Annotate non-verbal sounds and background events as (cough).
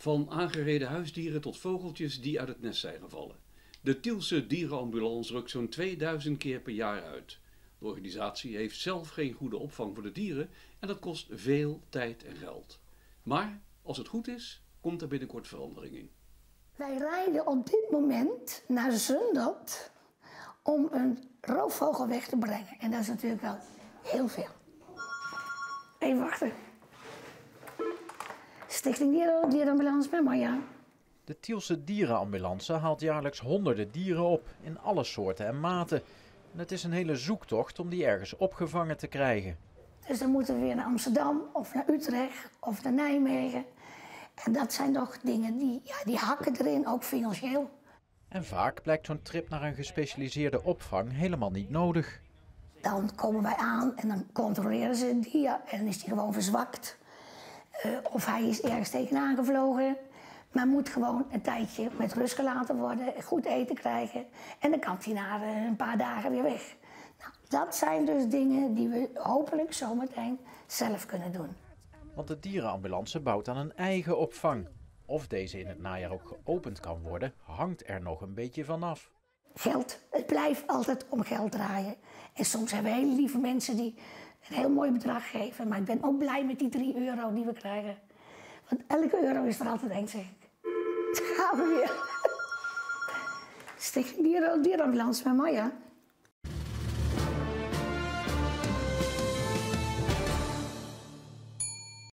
Van aangereden huisdieren tot vogeltjes die uit het nest zijn gevallen. De Tielse dierenambulance rukt zo'n 2000 keer per jaar uit. De organisatie heeft zelf geen goede opvang voor de dieren en dat kost veel tijd en geld. Maar als het goed is, komt er binnenkort verandering in. Wij rijden op dit moment naar Zundert om een roofvogel weg te brengen. En dat is natuurlijk wel heel veel. Even wachten. Stichting Dieren, Dierenambulance bij Maya. De Tielse dierenambulance haalt jaarlijks honderden dieren op, in alle soorten en maten. En het is een hele zoektocht om die ergens opgevangen te krijgen. Dus dan moeten we weer naar Amsterdam of naar Utrecht of naar Nijmegen. En dat zijn toch dingen die, ja, die hakken erin, ook financieel. En vaak blijkt zo'n trip naar een gespecialiseerde opvang helemaal niet nodig. Dan komen wij aan en dan controleren ze het dier en is die gewoon verzwakt. Eh, of hij is ergens tegenaan gevlogen. Maar moet gewoon een tijdje met rust gelaten worden, goed eten krijgen. En dan kan hij na eh, een paar dagen weer weg. Nou, dat zijn dus dingen die we hopelijk zometeen zelf kunnen doen. Want de dierenambulance bouwt aan een eigen opvang. Of deze in het najaar ook geopend kan worden, hangt er nog een beetje vanaf. Geld. Het blijft altijd om geld draaien. En soms hebben we hele lieve mensen die een heel mooi bedrag geven. Maar ik ben ook blij met die 3 euro die we krijgen. Want elke euro is er altijd één, zeg ik. (laughs) Daar gaan we weer. Dieren, Dierenambulance bij Maya.